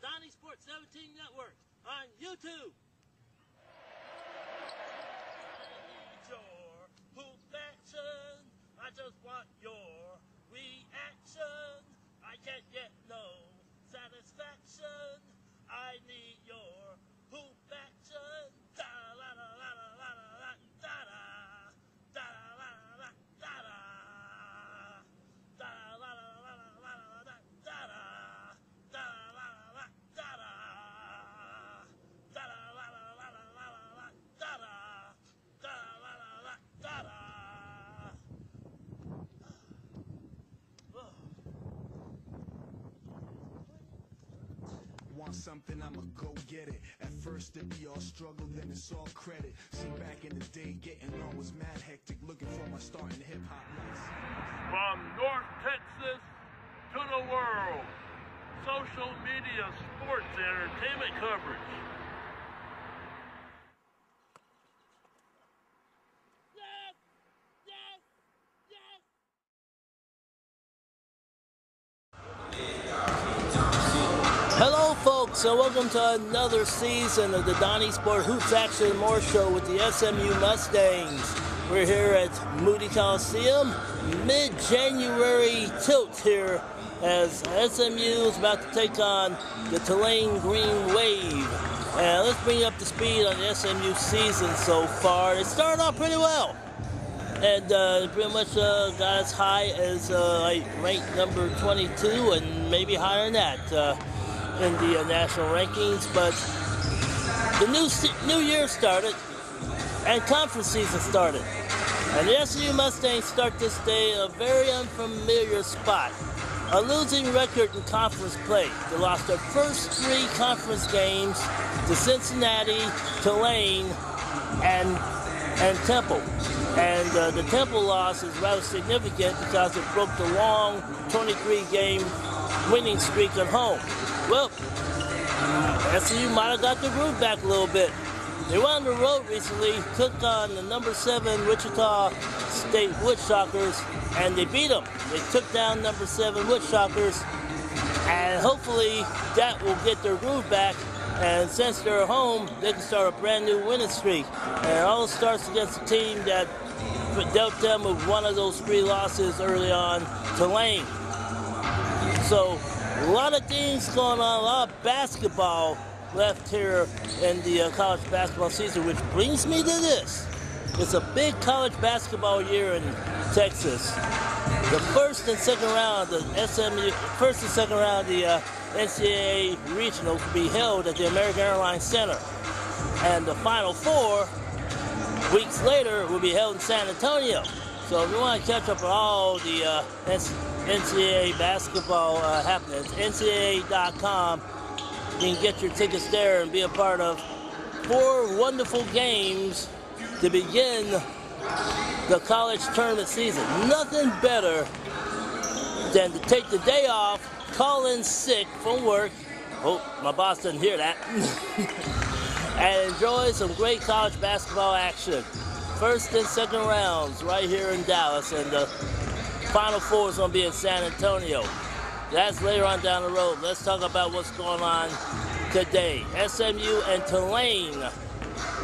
Donnie Sports 17 Network on YouTube. Want something, I'ma go get it. At first it be all struggle, then it's all credit. See, back in the day, getting on was mad hectic. Looking for my start in hip hop. From North Texas to the world, social media, sports, entertainment coverage. And welcome to another season of the Donnie Sport Hoops Action More Show with the SMU Mustangs. We're here at Moody Coliseum, mid-January tilt here as SMU is about to take on the Tulane Green Wave. And let's bring up to speed on the SMU season so far. It started off pretty well and uh, pretty much uh, got as high as uh, like ranked number 22 and maybe higher than that uh, in the uh, national rankings. But the new new year started and conference season started, and the SU Mustangs start this day a very unfamiliar spot. A losing record in conference play. They lost their first three conference games to Cincinnati, Tulane, and and Temple. And uh, the Temple loss is rather significant because it broke the long 23 game winning streak at home. Well, SU might have got the groove back a little bit. They went on the road recently, took on the number seven Wichita State Wheatshockers, and they beat them. They took down number seven Wheatshockers, and hopefully that will get their groove back. And since they're home, they can start a brand new winning streak. And it all starts against a team that dealt them with one of those three losses early on, Tulane. So a lot of things going on, a lot of basketball left here in the uh, college basketball season, which brings me to this. It's a big college basketball year in Texas. The first and second round the SMU, first and second round the uh, NCAA regionals will be held at the American Airlines Center, and the Final Four weeks later will be held in San Antonio. So if you want to catch up on all the uh, NCAA basketball uh, happenings, NCAA.com, you can get your tickets there and be a part of four wonderful games to begin the college tournament season. Nothing better than to take the day off, call in sick from work. Hope my boss didn't hear that. and enjoy some great college basketball action. First and second rounds right here in Dallas, and the final four is going to be in San Antonio. That's later on down the road. Let's talk about what's going on today. SMU and Tulane.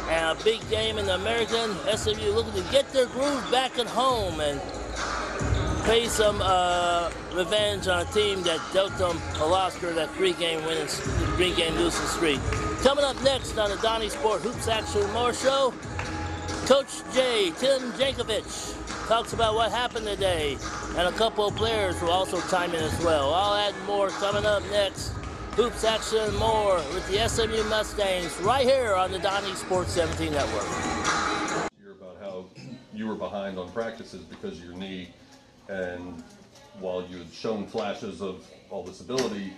And a big game in the American. SMU looking to get their groove back at home and pay some uh, revenge on a team that dealt them a loss during that three-game winning, three-game losing streak. Coming up next on the Donnie Sport Hoops Action More Show, Coach J, Tim Jankovich, talks about what happened today, and a couple of players will also chime in as well. I'll add more coming up next. Hoops Action More with the SMU Mustangs right here on the Donnie Sports 17 Network. year about how you were behind on practices because of your knee, and while you had shown flashes of all this ability,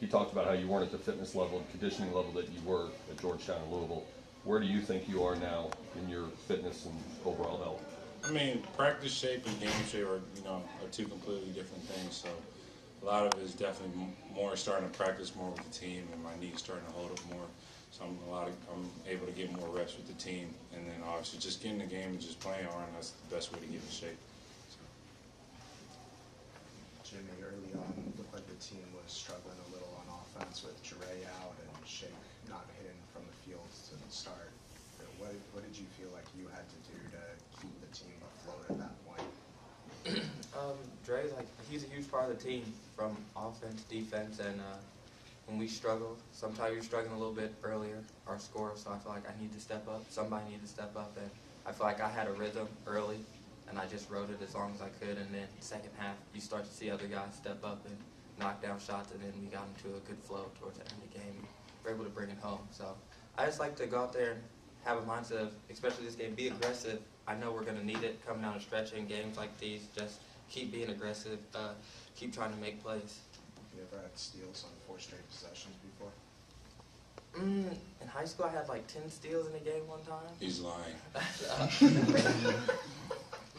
he talked about how you weren't at the fitness level and conditioning level that you were at Georgetown and Louisville. Where do you think you are now in your fitness and overall health? I mean, practice shape and game shape are, you know, are two completely different things. So a lot of it is definitely more starting to practice more with the team, and my knee's starting to hold up more. So I'm a lot of, I'm able to get more reps with the team, and then obviously just getting the game and just playing hard. That's the best way to get in shape. Jimmy, early on, it looked like the team was struggling a little on offense with Dre out and Shake not hitting the to start. What, what did you feel like you had to do to keep the team afloat at that point? Um, Dre's like he's a huge part of the team from offense, defense, and uh, when we struggle, sometimes you're struggling a little bit earlier, our score. So I feel like I need to step up. Somebody need to step up, and I feel like I had a rhythm early, and I just rode it as long as I could. And then second half, you start to see other guys step up and knock down shots, and then we got into a good flow towards the end of the game. We were able to bring it home. So I just like to go out there and have a mindset of, especially this game, be aggressive. I know we're going to need it coming down the stretch in games like these. Just keep being aggressive, uh, keep trying to make plays. You ever had steals on four straight possessions before? Mm, in high school, I had like 10 steals in a game one time. He's lying.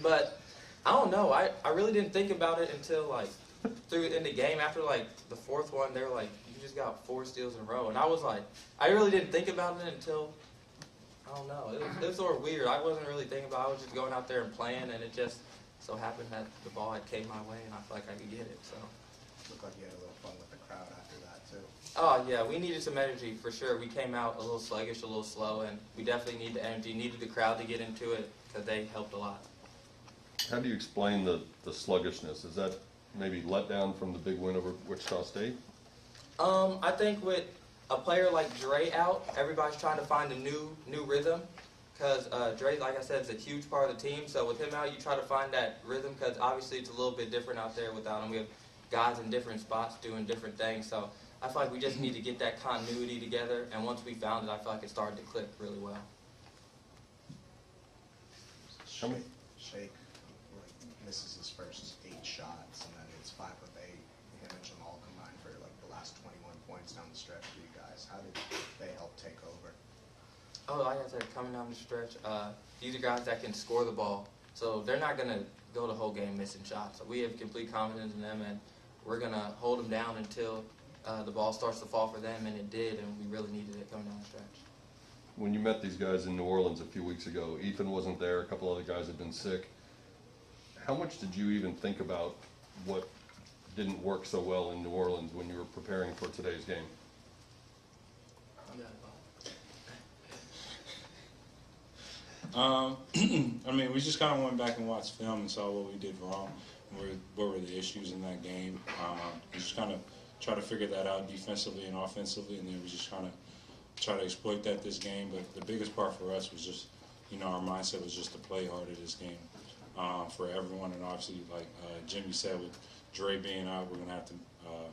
but I don't know. I, I really didn't think about it until like through in the game. After like the fourth one, they were like, "You just got four steals in a row," and I was like, I really didn't think about it until I don't know. It was, it was sort of weird. I wasn't really thinking about. it. I was just going out there and playing, and it just so happened that the ball had came my way, and I felt like I could get it. So. Looked like you had a little fun with the crowd after that too. Oh yeah, we needed some energy for sure. We came out a little sluggish, a little slow, and we definitely need the energy. Needed the crowd to get into it because they helped a lot. How do you explain the, the sluggishness? Is that maybe let down from the big win over Wichita State? Um, I think with a player like Dre out, everybody's trying to find a new new rhythm. Because uh, Dre, like I said, is a huge part of the team. So with him out, you try to find that rhythm. Because obviously it's a little bit different out there without him. We have guys in different spots doing different things. So I feel like we just need to get that continuity together. And once we found it, I feel like it started to click really well. How many- Shake like misses his first eight shots, and then it's five of eight. Him and Jamal combined for like the last 21 points down the stretch for you guys. How did they help take over? Oh, like I said, coming down the stretch, uh, these are guys that can score the ball. So they're not going to go the whole game missing shots. So we have complete confidence in them, and we're going to hold them down until uh, the ball starts to fall for them, and it did, and we really needed it coming down the stretch. When you met these guys in New Orleans a few weeks ago, Ethan wasn't there, a couple other guys had been sick. How much did you even think about what didn't work so well in New Orleans when you were preparing for today's game? Um, I mean, we just kind of went back and watched film and saw what we did wrong, where, what were the issues in that game. Um, we just kind of try to figure that out defensively and offensively, and then we just kind of try to exploit that this game. But the biggest part for us was just, you know, our mindset was just to play hard at this game uh, for everyone, and obviously, like uh, Jimmy said, with Dre being out, we're gonna have to, uh,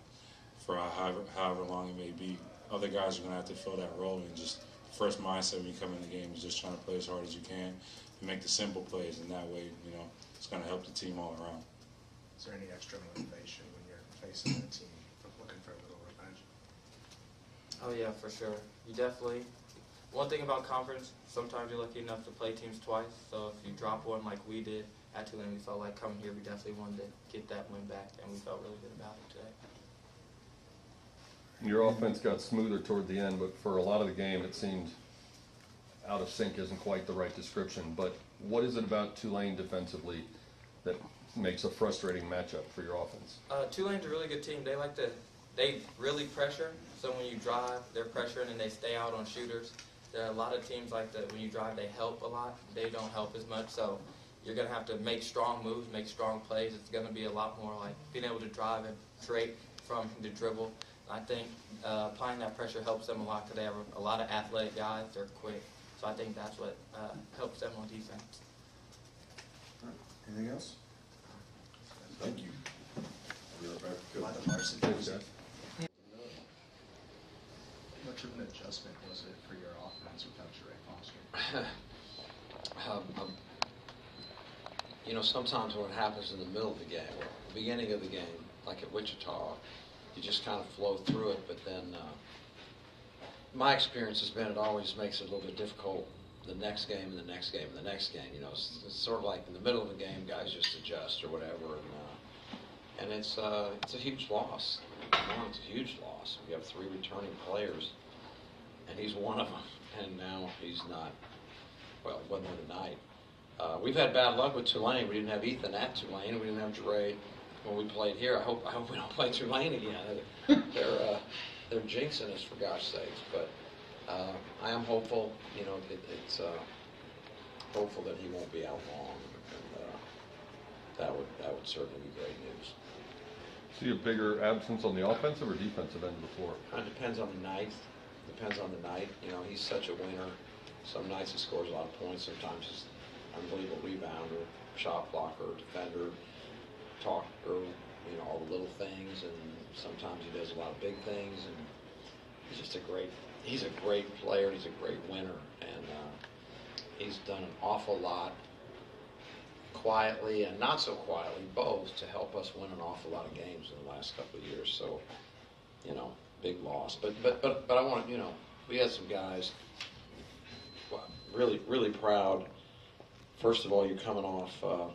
for however, however long it may be, other guys are gonna have to fill that role and just first mindset when you come in the game is just trying to play as hard as you can and make the simple plays, and that way, you know, it's going to help the team all around. Is there any extra motivation when you're facing a team looking for a little revenge? Oh yeah, for sure. You definitely. One thing about conference, sometimes you're lucky enough to play teams twice. So if you drop one like we did at Tulane, we felt like coming here, we definitely wanted to get that win back, and we felt really good about it today. Your offense got smoother toward the end, but for a lot of the game, it seemed out of sync isn't quite the right description. But what is it about Tulane defensively that makes a frustrating matchup for your offense? Uh, Tulane's a really good team. They like to, they really pressure. So when you drive, they're pressuring and they stay out on shooters. There are a lot of teams like that. When you drive, they help a lot. They don't help as much. So you're gonna have to make strong moves, make strong plays. It's gonna be a lot more like being able to drive and create from the dribble. I think uh, applying that pressure helps them a lot because they have a, a lot of athletic guys. They're quick. So I think that's what uh, helps them on defense. Anything else? Thank you. Be right back. A lot of varsity Thanks, was much of an adjustment was it for your offense without Jarrey Foster? um, um, you know, sometimes what happens in the middle of the game, or the beginning of the game, like at Wichita, you just kind of flow through it. But then, uh, my experience has been it always makes it a little bit difficult the next game and the next game and the next game. You know, it's, it's sort of like in the middle of a game, guys just adjust or whatever, and uh, and it's uh, it's a huge loss. It's a huge loss. We have three returning players, and he's one of them, and now he's not. Well, he wasn't there tonight. Uh, we've had bad luck with Tulane. We didn't have Ethan at Tulane. We didn't have Dre when we played here. I hope I hope we don't play Tulane again. They're uh, they're jinxing us for gosh sakes, but uh, I am hopeful. You know, it, it's uh, hopeful that he won't be out long, and uh, that would that would certainly be great news. See a bigger absence on the offensive or defensive end of the floor? It depends on the night. Depends on the night. You know, he's such a winner. Some nights he scores a lot of points. Sometimes he's unbelievable rebounder, shot blocker, defender, talker. You know, all the little things, and sometimes he does a lot of big things. And he's just a great. He's a great player. He's a great winner, and uh, he's done an awful lot quietly and not so quietly, both, to help us win an awful lot of games in the last couple of years. So, you know, big loss. But but but but I want to you know, we had some guys. Really really proud. First of all, you're coming off uh,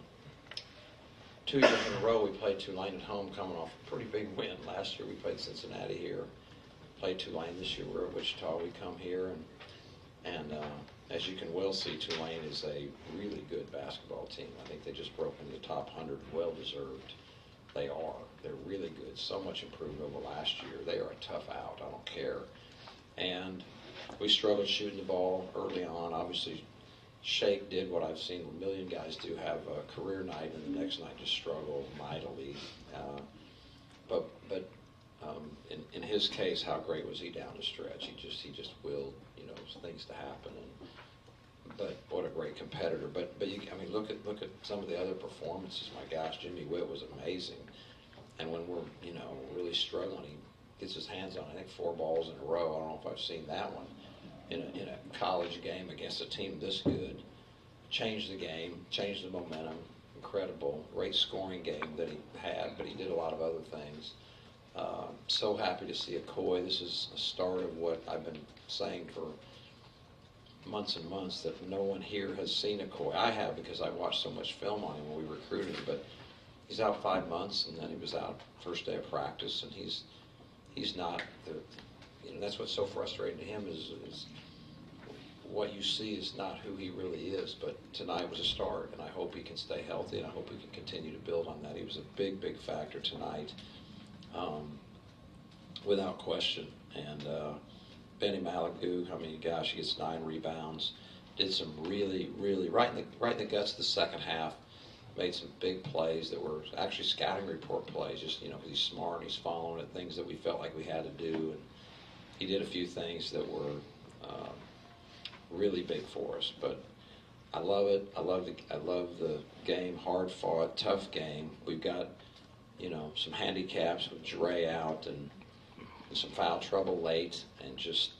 two years in a row. We played Tulane at home, coming off a pretty big win. Last year we played Cincinnati here. Played Tulane this year. We're at Wichita. We come here and and uh, as you can well see, Tulane is a really good basketball team. I think they just broke into the top 100, well deserved. They are. They're really good. So much improved over last year. They are a tough out. I don't care. And we struggled shooting the ball early on. Obviously, Shake did what I've seen a million guys do: have a career night, and the next night just struggle mightily. Uh, but but um, in, in his case, how great was he down the stretch? He just he just willed you know things to happen, and but what a great competitor. But but you, I mean, look at look at some of the other performances. My gosh, Jimmy Whitt was amazing, and when we're you know really struggling, he gets his hands on I think four balls in a row. I don't know if I've seen that one in a, in a college game against a team this good. Changed the game, changed the momentum. Incredible, great scoring game that he had, but he did a lot of other things. Uh, so happy to see Akoy. This is a start of what I've been saying for months and months that no one here has seen Akoy. I have because I watched so much film on him when we recruited him, but he's out five months and then he was out first day of practice and he's he's not the know that's what's so frustrating to him is, is what you see is not who he really is. But tonight was a start, and I hope he can stay healthy, and I hope we can continue to build on that. He was a big, big factor tonight um, without question. And uh, Ben Emelogu, I mean, gosh, he gets nine rebounds. Did some really, really right in the right in the guts of the second half. Made some big plays that were actually scouting report plays. Just you know, he's smart, and he's following at things that we felt like we had to do, and he did a few things that were um, really big for us. But I love it. I love the I love the game. Hard fought, tough game. We've got you know, some handicaps with Dre out and, and some foul trouble late, and just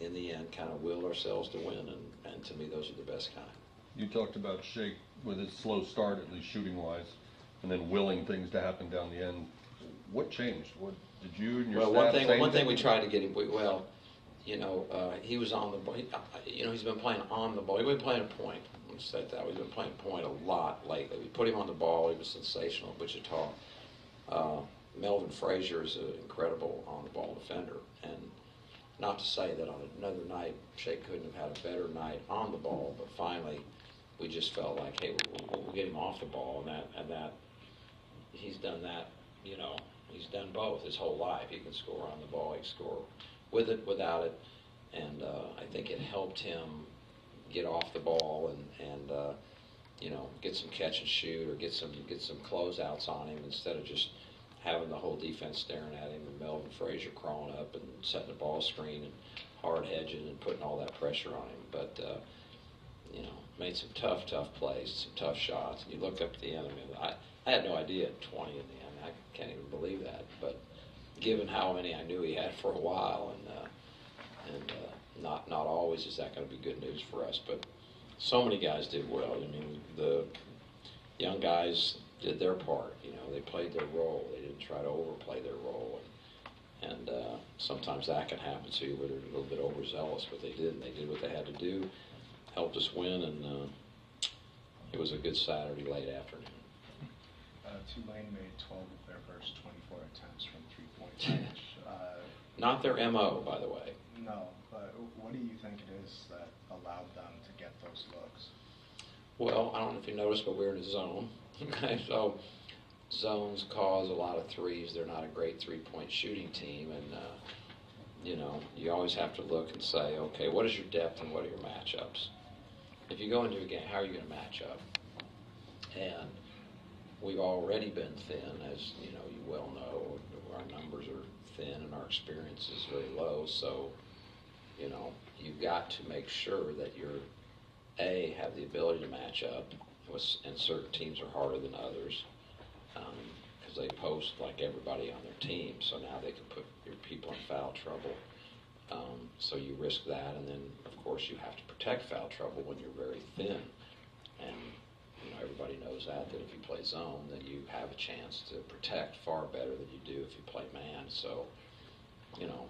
in the end, kind of will ourselves to win. And, and to me, those are the best kind. You talked about Shake with his slow start, at least shooting wise, and then willing things to happen down the end. What changed? What did you and your well, staff one thing, say one thing we tried to get him. We, well, you know, uh, he was on the ball. Uh, you know, he's been playing on the ball. He's been playing a point. Let's say that. He's been playing point a lot lately. We put him on the ball. He was sensational at Wichita. Uh, Melvin Frazier is an incredible on the ball defender. And not to say that on another night, Shea couldn't have had a better night on the ball, but finally, we just felt like, hey, we'll, we'll get him off the ball, and that and that he's done that. You know, he's done both his whole life. He can score on the ball, he can score with it, without it, and uh, I think it helped him get off the ball and and uh, you know get some catch and shoot or get some get some closeouts on him instead of just having the whole defense staring at him and Melvin Frazier crawling up and setting the ball screen and hard hedging and putting all that pressure on him. But uh, you know, made some tough, tough plays, some tough shots. And you look up at the end. I mean, I, I had no idea at 20 in the end. I can't even believe that. But given how many I knew he had for a while, and uh, and uh, not not always is that going to be good news for us. But so many guys did well. I mean, the young guys did their part. You know, they played their role. They didn't try to overplay their role. And, and uh, sometimes that can happen to you, where they're a little bit overzealous. But they didn't. They did what they had to do, helped us win, and uh, it was a good Saturday late afternoon. Uh, Tulane made 12 of their first 24 attempts from three-point range. Uh, Not their MO, by the way. no, but what do you think it is that allowed them to get those looks? Well, I don't know if you noticed, but we're in a zone. Okay, so zones cause a lot of threes. They're not a great three-point shooting team, and uh, you know, you always have to look and say, okay, what is your depth and what are your matchups? If you go into a game, how are you going to match up? And we've already been thin, as you know, you well know. Our numbers are thin and our experience is very low. So, you know, you've got to make sure that you're a have the ability to match up. And certain teams are harder than others because um, they post like everybody on their team. So now they can put your people in foul trouble. Um, so you risk that, and then of course you have to protect foul trouble when you're very thin. And know everybody knows that that if you play zone, then you have a chance to protect far better than you do if you play man. So you know,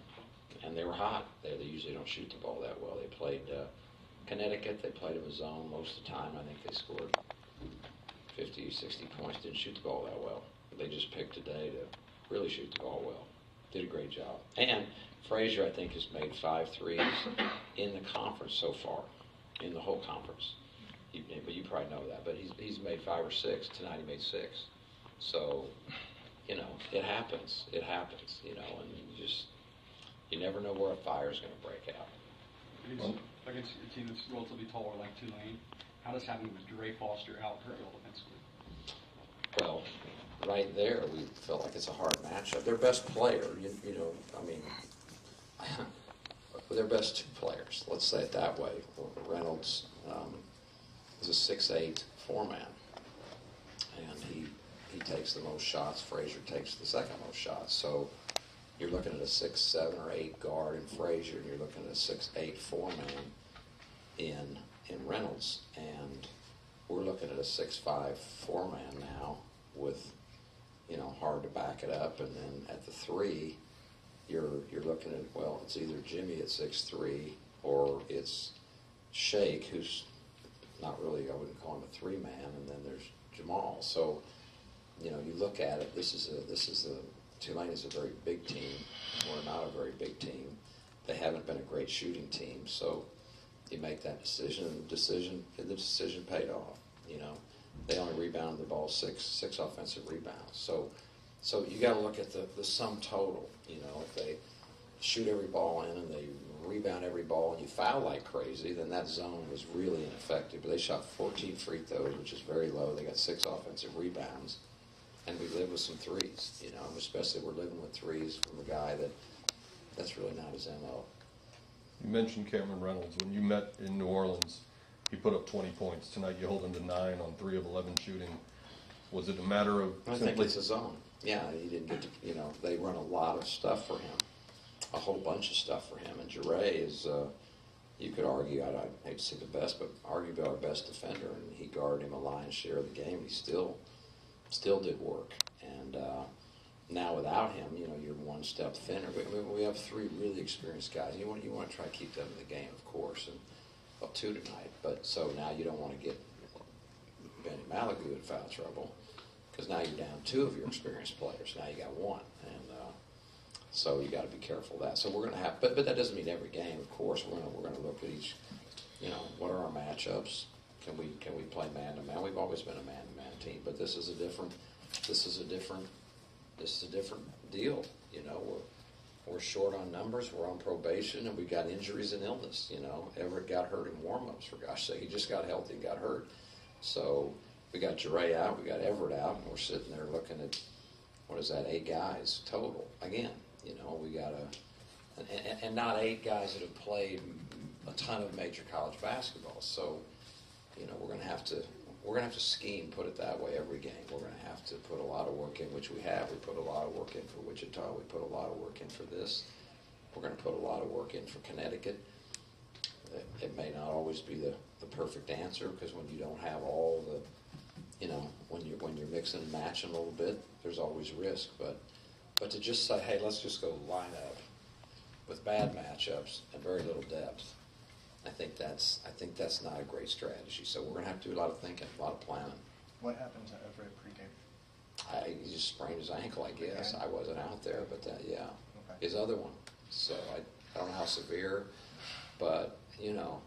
and they were hot. They, they usually don't shoot the ball that well. They played. Uh, Connecticut, they played in a zone most of the time. I think they scored 50, 60 points. Didn't shoot the ball that well. They just picked today to really shoot the ball well. Did a great job. And Frazier, I think, has made five threes in the conference so far, in the whole conference. He, but you probably know that. But he's, he's made five or six. Tonight he made six. So, you know, it happens. It happens, you know, and you just, you never know where a fire is going to break out against a team that's relatively taller like Tulane, how does having Jarrey Foster out hurt you defensively? Well, right there, we felt like it's a hard matchup. Their best player, you, you know, I mean, their best two players, let's say it that way. Reynolds um, is a six-eight four-man, and he he takes the most shots. Frazier takes the second most shots. So you're looking at a six, seven, or eight guard in Frazier, and you're looking at a six, eight, four man in in Reynolds, and we're looking at a six, five, four man now with you know hard to back it up, and then at the three, you're you're looking at well, it's either Jimmy at six three or it's Shake, who's not really I wouldn't call him a three man, and then there's Jamal. So you know you look at it. This is a this is a Tulane is a very big team. We're not a very big team. They haven't been a great shooting team, so you make that decision. And the decision, the decision paid off. You know, they only rebounded the ball six six offensive rebounds. So, so you got to look at the the sum total. You know, if they shoot every ball in and they rebound every ball and you foul like crazy, then that zone was really ineffective. But they shot 14 free throws, which is very low. They got six offensive rebounds and we live with some threes, you know, especially we're living with threes from a guy that that's really not his MO. You mentioned Cameron Reynolds. When you met in New Orleans, he put up 20 points. Tonight you hold him to nine on three of 11 shooting. Was it a matter of I think it's his own. Yeah, he didn't get to, you know, they run a lot of stuff for him, a whole bunch of stuff for him. And Jure is, uh, you could argue, I, I hate to say the best, but arguably our best defender. And he guarded him a lion's share of the game. He still – still did work. And uh, now without him, you know, you're one step thinner. We, we have three really experienced guys. You want you want to try to keep them in the game, of course, and well, two tonight. But so now you don't want to get Ben Emelogu in foul trouble because now you're down two of your experienced players. Now you got one, so you got to be careful of that. So we're going to have, but but that doesn't mean every game. Of course, we're going to we're going to look at each. You know, what are our matchups? Can we can we play man to man? We've always been a man to man team, but this is a different this is a different this is a different deal. You know, we're we're short on numbers, we're on probation, and we've got injuries and illness. You know, Everett got hurt in warm-ups for gosh sake. He just got healthy and got hurt. So we got Jure out, we got Everett out, and we're sitting there looking at what is that? Eight guys total again. You know, we got a and, and not eight guys that have played a ton of major college basketball. So you know, we're going to have to we're going to have to scheme, put it that way, every game. We're going to have to put a lot of work in, which we have. We put a lot of work in for Wichita. We put a lot of work in for this. We're going to put a lot of work in for Connecticut. It, it may not always be the, the perfect answer because when you don't have all the, you know, when you're when you're mixing and matching a little bit, there's always risk. But but to just say, hey, let's just go line up with bad matchups and very little depth I think that's I think that's not a great strategy. So we're gonna have to do a lot of thinking, a lot of planning. What happened to Everett pregame? I he just sprained his ankle, I guess. I wasn't out there, but that, yeah, Okay. his other one. So I, I don't know how severe, but you know,